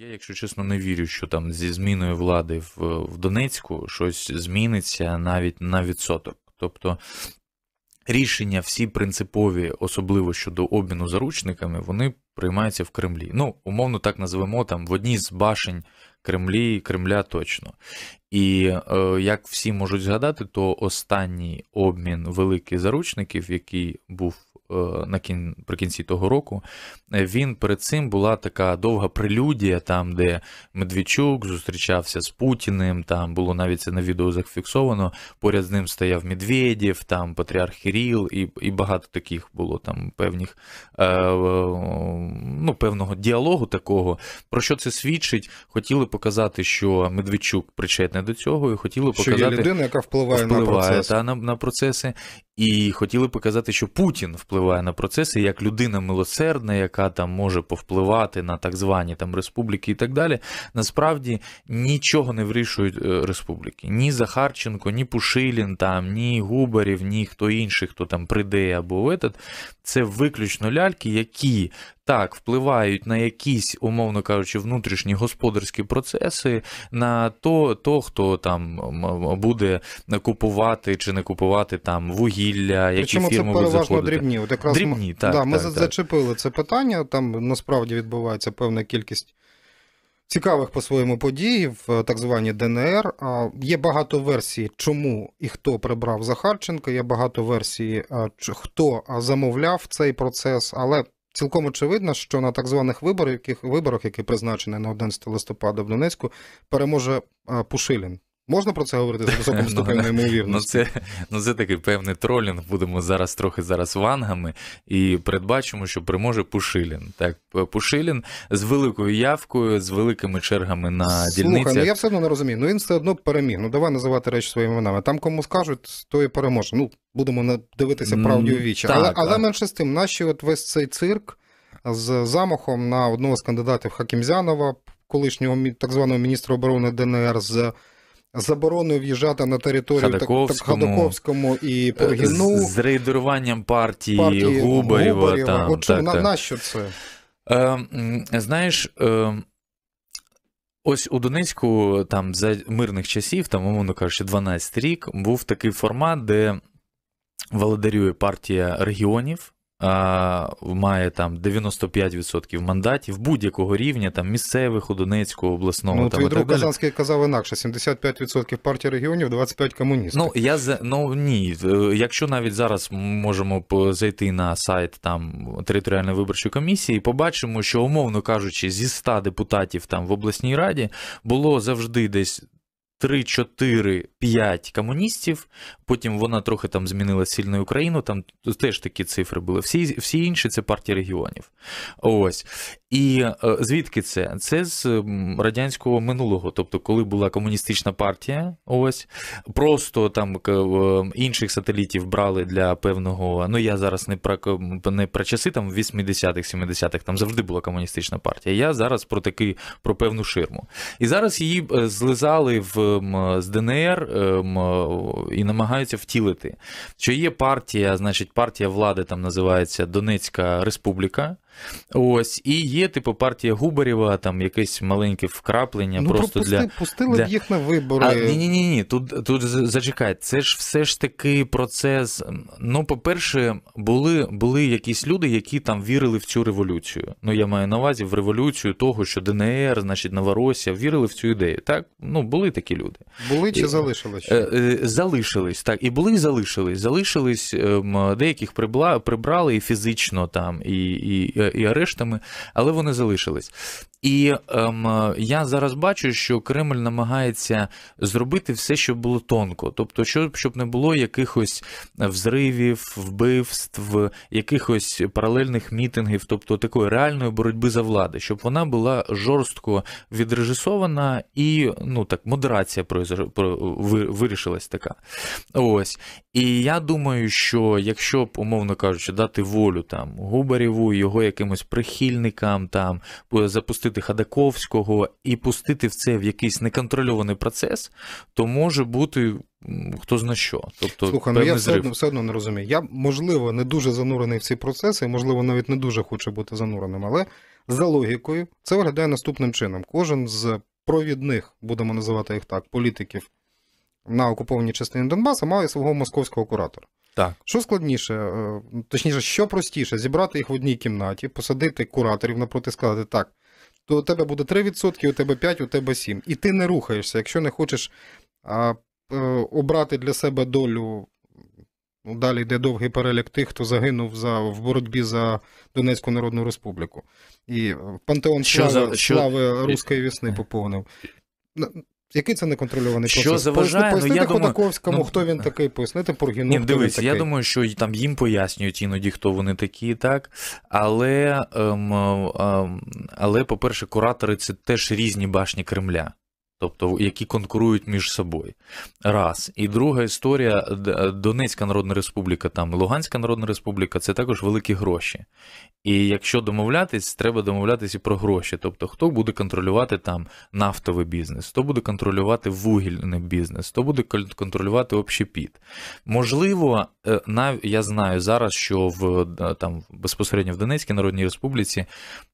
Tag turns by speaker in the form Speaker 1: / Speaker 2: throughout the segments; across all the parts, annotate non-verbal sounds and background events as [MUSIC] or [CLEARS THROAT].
Speaker 1: Я, якщо чесно, не вірю, що там зі зміною влади в, в Донецьку щось зміниться навіть на відсоток. Тобто рішення всі принципові, особливо щодо обміну заручниками, вони приймаються в Кремлі. Ну, умовно так називемо там в одній з башень Кремлі Кремля точно. І е, як всі можуть згадати, то останній обмін великих заручників, який був е, наприкінці того року, е, він перед цим була така довга прелюдія, там, де Медведчук зустрічався з Путіним, там було навіть це на відео зафіксовано. Поряд з ним стояв Медведєв, там Патріарх Кирил, і і багато таких було там певних, е, ну, певного діалогу такого. Про що це свідчить? Хотіли показати, що Медведчук причетний до цього, і хотіли показати,
Speaker 2: що є людина, яка впливає,
Speaker 1: впливає
Speaker 2: на процеси.
Speaker 1: Та, на, на процеси. І хотіли показати, що Путін впливає на процеси як людина милосердна, яка там може повпливати на так звані там республіки і так далі. Насправді нічого не вирішують е, республіки. Ні Захарченко, ні Пушилін, там, ні Губарів, ні хто інший, хто там прийде або этот. Це виключно ляльки, які так впливають на якісь, умовно кажучи, внутрішні господарські процеси, на то, то хто там буде купувати чи не купувати там вугілля, які
Speaker 2: Причому
Speaker 1: фірми
Speaker 2: це переважно
Speaker 1: заходити.
Speaker 2: дрібні. От якраз
Speaker 1: дрібні,
Speaker 2: ми,
Speaker 1: так,
Speaker 2: да, ми
Speaker 1: так,
Speaker 2: зачепили це питання. Там насправді відбувається певна кількість. Цікавих по-своєму подій в так званій ДНР. Є багато версій, чому і хто прибрав Захарченка. Є багато версій, хто замовляв цей процес, але цілком очевидно, що на так званих виборах, яких виборах, які призначені на 11 листопада в Донецьку, переможе Пушилін. Можна про це говорити з [LAUGHS] високим ступенем ймовірності?
Speaker 1: Ну, це ну, це такий певний тролінг. Будемо зараз трохи зараз вангами і передбачимо, що переможе Пушилін. Так, Пушилін з великою явкою, з великими чергами на
Speaker 2: Слухай,
Speaker 1: дільницях.
Speaker 2: ну я все одно не розумію. Ну він все одно переміг. Ну давай називати речі своїми іменами. Там кому скажуть, то і переможе. Ну, будемо дивитися правді у вічі. Але але менше з тим, наші от весь цей цирк з замахом на одного з кандидатів Хакімзянова, колишнього так званого міністра оборони ДНР, з забороною в'їжджати на територію
Speaker 1: Хадаковському,
Speaker 2: так, Хадаковському і Пергіну.
Speaker 1: З, з рейдеруванням партії,
Speaker 2: партії
Speaker 1: Губарєва.
Speaker 2: Губарєва. От що,
Speaker 1: так,
Speaker 2: на,
Speaker 1: так.
Speaker 2: нащо це?
Speaker 1: Е, знаєш, е, ось у Донецьку там за мирних часів, там, умовно кажучи, 12 рік, був такий формат, де володарює партія регіонів. Має там 95% мандатів будь-якого рівня, там місцевих у Донецьку, обласного.
Speaker 2: Ну,
Speaker 1: там,
Speaker 2: твій
Speaker 1: і
Speaker 2: друг. Казанський казав інакше: 75% партії регіонів, 25% комуністів.
Speaker 1: Ну, я ну ні. Е, Якщо навіть зараз можемо зайти на сайт там територіальної виборчої комісії, побачимо, що, умовно кажучи, зі 100 депутатів там в обласній раді було завжди десь. 3, 4, 5 комуністів, потім вона трохи там змінила сильну Україну, там теж такі цифри були. Всі, всі інші це партії регіонів. Ось. І е, звідки це? Це з радянського минулого, тобто, коли була комуністична партія, ось просто там інших сателітів брали для певного. Ну я зараз не про не про часи там в 80-х, 70-х, там завжди була комуністична партія. Я зараз про такий про певну ширму. І зараз її е, злизали в з ДНР ем, е, і намагаються втілити. Що є партія, значить, партія влади там називається Донецька Республіка. Ось, і є, типу, партія Губарєва, там якесь маленьке вкраплення
Speaker 2: ну,
Speaker 1: просто
Speaker 2: пропусти,
Speaker 1: для.
Speaker 2: пустили
Speaker 1: для-
Speaker 2: б їх на вибори.
Speaker 1: А, ні, ні, ні, ні. Тут, тут зачекай, це ж все ж таки процес. Ну, по-перше, були, були якісь люди, які там вірили в цю революцію. Ну, я маю на увазі в революцію того, що ДНР, значить, Новоросія, вірили в цю ідею. Так, ну, були такі люди.
Speaker 2: Були чи залишились?
Speaker 1: Е, е, Залишились, так, і були і залишились. Залишились, ем, деяких прибла, прибрали і фізично там, і, і, і арештами, але вони залишились. І ем, я зараз бачу, що Кремль намагається зробити все, щоб було тонко. Тобто, щоб, щоб не було якихось взривів, вбивств, якихось паралельних мітингів, тобто такої реальної боротьби за влади, щоб вона була жорстко відрежисована і ну так, модерація вирішилась така. Ось. І я думаю, що якщо б, умовно кажучи, дати волю там Губарєву, його якимось прихильникам, там запустити Хадаковського і пустити в це в якийсь неконтрольований процес, то може бути хто зна що. Тобто,
Speaker 2: Слухай, ну я все одно, все одно не розумію. Я, можливо, не дуже занурений в ці процеси, можливо, навіть не дуже хочу бути зануреним, але за логікою це виглядає наступним чином. Кожен з провідних, будемо називати їх так, політиків на окупованій частині Донбасу має свого московського куратора.
Speaker 1: Так.
Speaker 2: Що складніше, е, точніше, що простіше, зібрати їх в одній кімнаті, посадити кураторів напроти, сказати так. То у тебе буде 3%, у тебе 5%, у тебе 7%. І ти не рухаєшся, якщо не хочеш а, е, обрати для себе долю. Ну, далі йде довгий перелік тих, хто загинув за, в боротьбі за Донецьку Народну Республіку. І е, пантеон
Speaker 1: Що
Speaker 2: слави,
Speaker 1: за- що-
Speaker 2: слави Руської весни поповнив. Який це неконтрольований
Speaker 1: Що
Speaker 2: процес?
Speaker 1: заважає? Ну, я
Speaker 2: Ходаковському,
Speaker 1: ну,
Speaker 2: хто він такий, пояснити Пургіну,
Speaker 1: Ні, дивись, я думаю, що там їм пояснюють іноді, хто вони такі, так. Але, ем, ем, але по-перше, куратори це теж різні башні Кремля. Тобто, які конкурують між собою. Раз. І друга історія: Донецька Народна Республіка, там Луганська Народна Республіка це також великі гроші. І якщо домовлятись, треба домовлятися і про гроші. Тобто, хто буде контролювати там нафтовий бізнес, хто буде контролювати вугільний бізнес, хто буде кон- контролювати общепіт. Можливо, е, я знаю зараз, що в е, там безпосередньо в Донецькій Народній Республіці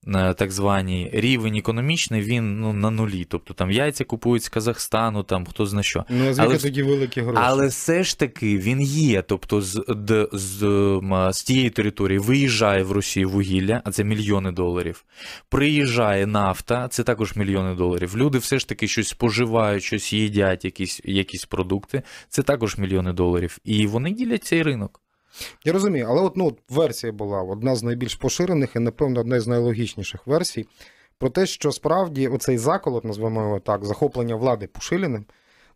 Speaker 1: е, так званій рівень економічний він ну на нулі. Тобто там яйця купують з Казахстану, там хто зна що.
Speaker 2: Ну,
Speaker 1: Але-
Speaker 2: тоді великі гроші?
Speaker 1: Але все ж таки він є. Тобто, з, д- з, з тієї території виїжджає в Росію вугілля, а це мільйони доларів. Приїжджає нафта, це також мільйони доларів. Люди все ж таки щось споживають, щось їдять, якісь, якісь продукти. Це також мільйони доларів. І вони ділять цей ринок.
Speaker 2: Я розумію, але от, ну, версія була одна з найбільш поширених і, напевно, одна з найлогічніших версій про те, що справді оцей заколот, назвемо його так, захоплення влади Пушиліним,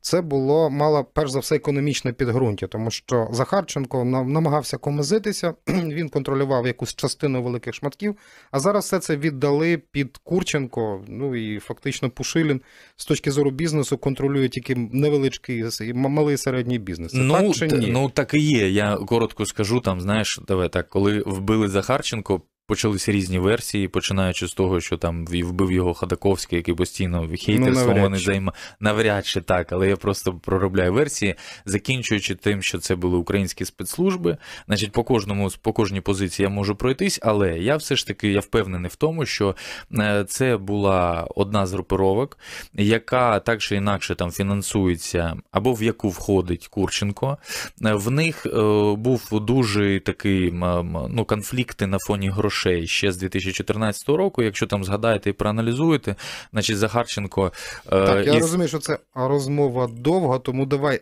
Speaker 2: це було мало перш за все економічне підґрунтя, тому що Захарченко нам- намагався комизитися, [CLEARS THROAT] він контролював якусь частину великих шматків, а зараз все це віддали під Курченко. Ну і фактично Пушилін з точки зору бізнесу контролює тільки невеличкий малий і середній бізнес. Це
Speaker 1: ну,
Speaker 2: так чи ні?
Speaker 1: ну так і є. Я коротко скажу, там, знаєш, давай так, коли вбили Захарченко. Почалися різні версії, починаючи з того, що там вбив його Ходаковський, який постійно хейтерством
Speaker 2: Ну,
Speaker 1: вони займа навряд чи так, але я просто проробляю версії, закінчуючи тим, що це були українські спецслужби. Значить, по кожному по кожній позиції я можу пройтись, але я все ж таки я впевнений в тому, що е, це була одна з групировок, яка так чи інакше там фінансується, або в яку входить Курченко. Е, В них е, був дуже такий ну, конфлікти на фоні грошей ще з 2014 року. Якщо там згадаєте і проаналізуєте, значить Захарченко. е,
Speaker 2: Так, я
Speaker 1: із-
Speaker 2: розумію, що це розмова довга, тому давай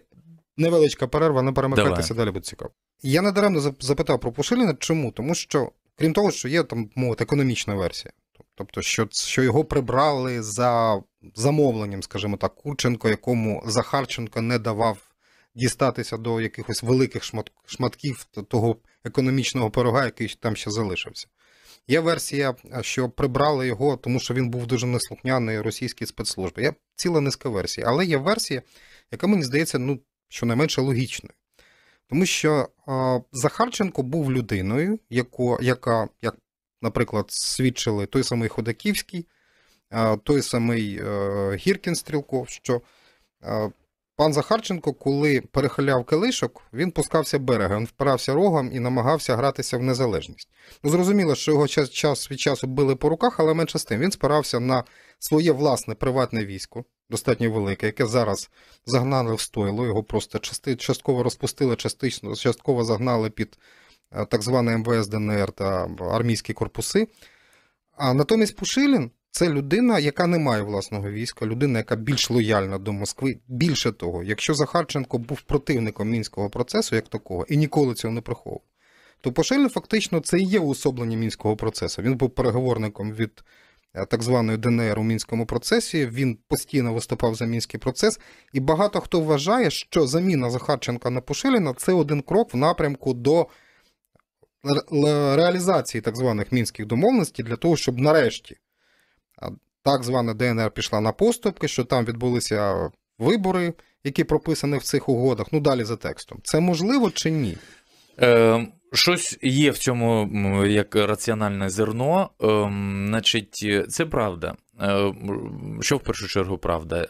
Speaker 2: невеличка перерва, не перемикайтеся, далі буде цікаво. Я не даремно запитав про Пушиліна. Чому? Тому що, крім того, що є там мовити економічна версія. Тобто, що, що його прибрали за замовленням, скажімо так, Курченко, якому Захарченко не давав дістатися до якихось великих шмат, шматків того економічного пирога, який там ще залишився. Є версія, що прибрали його, тому що він був дуже неслухняний російській спецслужбі. Є ціла низка версій, але є версія, яка мені здається, ну, щонайменше логічною. Тому що е, Захарченко був людиною, яко, яка, як, наприклад, свідчили той самий Ходаківський, е, той самий е, Гіркін Стрілков, що е, пан Захарченко, коли перехиляв килишок, він пускався берегом, він впирався рогом і намагався гратися в незалежність. Ну, зрозуміло, що його час, час від часу били по руках, але менше з тим. Він спирався на своє власне приватне військо, достатньо велике, яке зараз загнали в стойло, його просто части, частково розпустили, частично, частково загнали під е, так зване МВС ДНР та армійські корпуси. А натомість Пушилін це людина, яка не має власного війська, людина, яка більш лояльна до Москви. Більше того, якщо Захарченко був противником мінського процесу, як такого, і ніколи цього не приховував, то Пушилін фактично це і є уособлення мінського процесу. Він був переговорником від е, так званої ДНР у мінському процесі. Він постійно виступав за мінський процес, і багато хто вважає, що заміна Захарченка на Пушиліна це один крок в напрямку до реалізації так званих мінських домовленостей для того, щоб нарешті так звана ДНР пішла на поступки, що там відбулися вибори, які прописані в цих угодах. Ну далі за текстом. Це можливо чи ні?
Speaker 1: Е, щось є в цьому як раціональне зерно. е, значить, це правда. Е, що в першу чергу правда?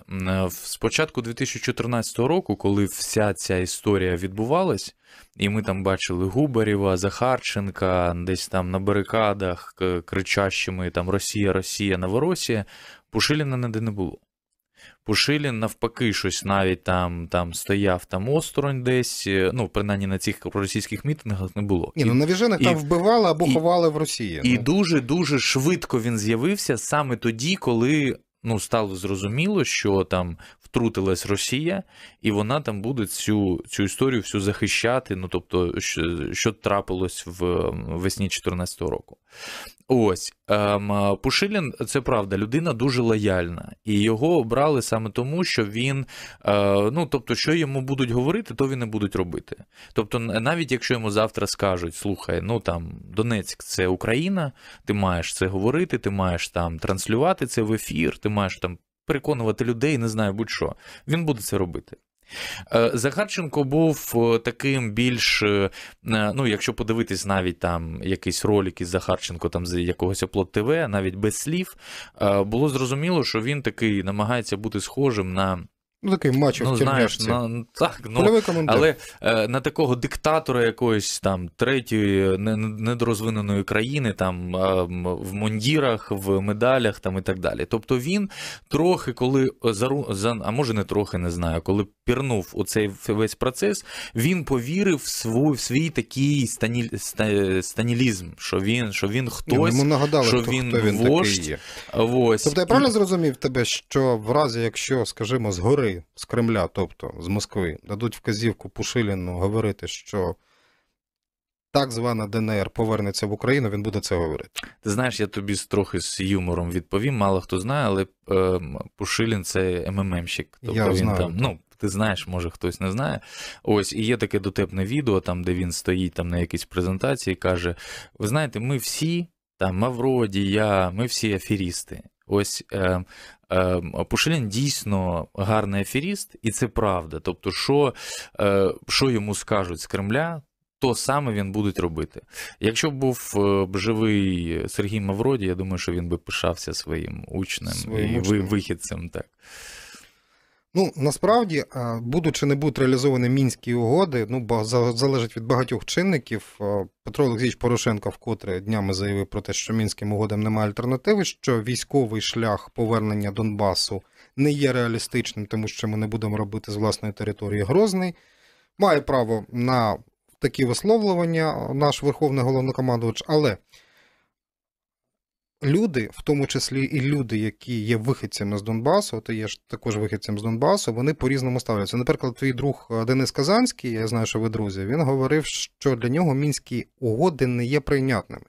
Speaker 1: З початку 2014 року, коли вся ця історія відбувалась, і ми там бачили Губарєва, Захарченка, десь там на барикадах, кричащими там Росія, Росія, Новоросія, Пушиліна ніде не було. Пушилін, навпаки, щось навіть там там стояв там осторонь десь, е, ну, принаймні на цих російських мітингах не було.
Speaker 2: Ні, ну на Віженах там вбивали або і, ховали в Росії.
Speaker 1: І ну. дуже-дуже швидко він з'явився саме тоді, коли ну, стало зрозуміло, що там втрутилась Росія, і вона там буде цю цю історію всю захищати. Ну тобто, що що трапилось в весні 2014 року. Ось ем, Пушилін, це правда, людина дуже лояльна, і його обрали саме тому, що він, е, ну тобто, що йому будуть говорити, то він і будуть робити. Тобто, навіть якщо йому завтра скажуть, слухай, ну там Донецьк це Україна, ти маєш це говорити, ти маєш там транслювати це в ефір, ти маєш там переконувати людей, не знаю будь-що. Він буде це робити. Е, Захарченко був е, таким більш, е, ну, якщо подивитись навіть там якийсь ролик із Захарченко там з якогось оплот ТВ, навіть без слів, було зрозуміло, що він такий намагається бути схожим на
Speaker 2: Ну, такий мачо
Speaker 1: ну,
Speaker 2: в
Speaker 1: знаєш, на, так, ну, Але е, на такого диктатора якоїсь там третьої недорозвиненої країни, там е, в мундірах, в медалях там і так далі. Тобто він трохи, коли зару, за, а може не трохи не знаю, коли пірнув у цей весь процес, він повірив в свій, в свій такий стані, станілізм, що він що він хтось,
Speaker 2: Йому нагадали,
Speaker 1: що
Speaker 2: хто,
Speaker 1: він
Speaker 2: хто він
Speaker 1: вождь.
Speaker 2: Такий є.
Speaker 1: Ось.
Speaker 2: Тобто я правильно зрозумів тебе, що в разі, якщо, скажімо, згори з Кремля, тобто з Москви, дадуть вказівку Пушиліну говорити, що так звана ДНР повернеться в Україну, він буде це говорити.
Speaker 1: Ти знаєш, я тобі трохи з юмором відповім. Мало хто знає, але е, Пушилін це МММщик. Тобто
Speaker 2: я
Speaker 1: він
Speaker 2: знаю.
Speaker 1: там, ну, ти знаєш, може хтось не знає. Ось, і є таке дотепне відео, там, де він стоїть там на якійсь презентації і каже: Ви знаєте, ми всі, там Мавроді, я, ми всі аферісти. Ось е, е, Пушилін дійсно гарний аферіст, і це правда. Тобто, що, е, що йому скажуть з Кремля, то саме він буде робити. Якщо б був е, б живий Сергій Мавроді, я думаю, що він би пишався своїм учнем своїм і учнем. вихідцем. так.
Speaker 2: Ну насправді, будуть чи не будуть реалізовані мінські угоди, ну залежить від багатьох чинників. Петро Олексійович Порошенко вкотре днями заявив про те, що мінським угодам немає альтернативи, що військовий шлях повернення Донбасу не є реалістичним, тому що ми не будемо робити з власної території Грозний. Має право на такі висловлювання наш верховний головнокомандувач, але люди, в тому числі і люди, які є вихідцями з Донбасу, ти є ж також вихідцем з Донбасу, вони по-різному ставляться. Наприклад, твій друг е, Денис Казанський, я знаю, що ви друзі, він говорив, що для нього мінські угоди не є прийнятними.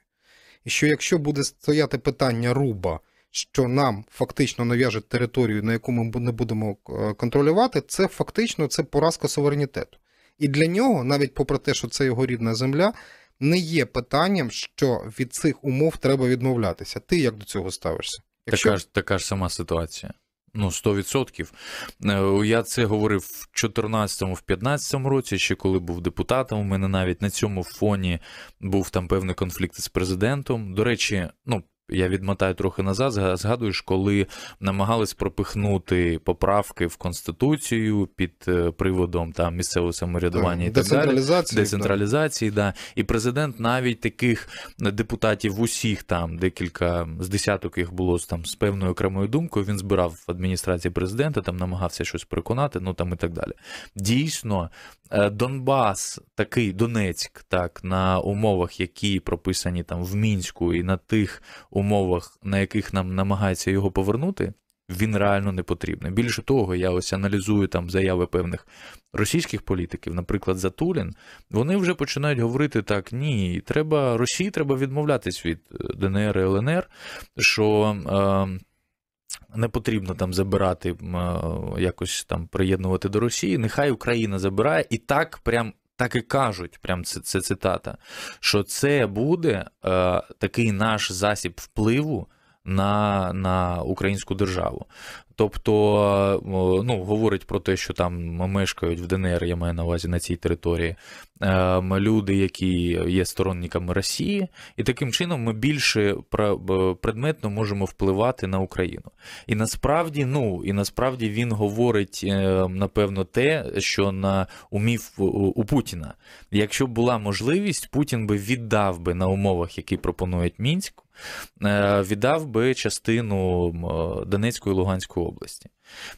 Speaker 2: І що якщо буде стояти питання руба, що нам фактично нав'яжуть територію, на яку ми не будемо е, контролювати, це фактично це поразка суверенітету. І для нього, навіть попри те, що це його рідна земля, не є питанням, що від цих умов треба відмовлятися. Ти як до цього ставишся?
Speaker 1: Якщо... Така ж така ж сама ситуація. Ну, 100%. Е, я це говорив в 2014-15 році, ще коли був депутатом. У мене навіть на цьому фоні був там певний конфлікт з президентом. До речі, ну, я відмотаю трохи назад. Згадуєш, коли намагались пропихнути поправки в конституцію під е, приводом там місцевого самоврядування і так далі. децентралізації, да. да. І президент навіть таких депутатів усіх там декілька з десяток їх було там з певною окремою думкою. Він збирав в адміністрації президента, там намагався щось переконати, ну там і так далі. Дійсно, е, Донбас, такий Донецьк, так на умовах, які прописані там в мінську, і на тих умовах, на яких нам намагається його повернути, він реально не потрібний. Більше того, я ось аналізую там заяви певних російських політиків, наприклад, Затулін, вони вже починають говорити так: ні, треба Росії треба відмовлятись від е, ДНР і ЛНР, що. Е, не потрібно там забирати, е, якось там приєднувати до Росії. Нехай Україна забирає і так прям так і кажуть, прям це це цитата, що це буде е, такий наш засіб впливу на на українську державу. Тобто, е, ну, говорить про те, що там мешкають в ДНР, я маю на увазі на цій території, е, люди, які є сторонниками Росії, і таким чином ми більше предметно можемо впливати на Україну. І насправді, ну, і насправді він говорить, е, напевно, те, що на умів у- Путіна. Якщо була можливість, Путін би віддав би на умовах, які пропонують Мінськ, віддав би частину е, Донецької і Луганської області.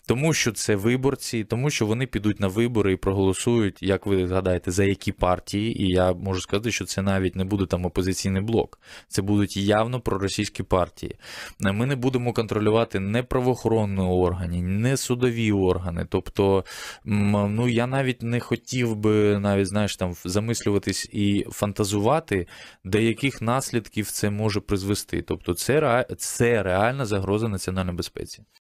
Speaker 1: Тому що це виборці, тому що вони підуть на вибори і проголосують, як ви згадаєте, за які партії. І я можу сказати, що це навіть не буде там опозиційний блок. Це будуть явно проросійські партії. Е, Ми не будемо контролювати не правоохоронні органи, не судові органи. Тобто, ну я навіть не хотів би навіть знаєш там замислюватись і фантазувати, до яких наслідків це може призвести. Тобто, це, це реальна загроза національній безпеці.